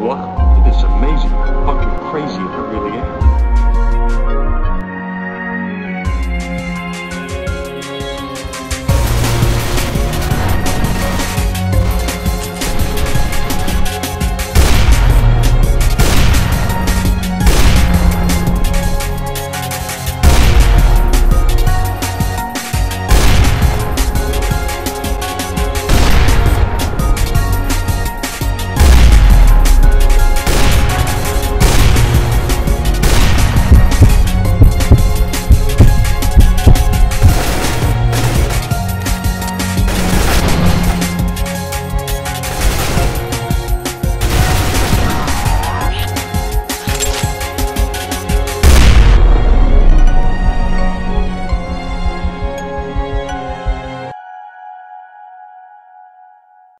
Wow, it is amazing. Fucking crazy if it really is. Bye.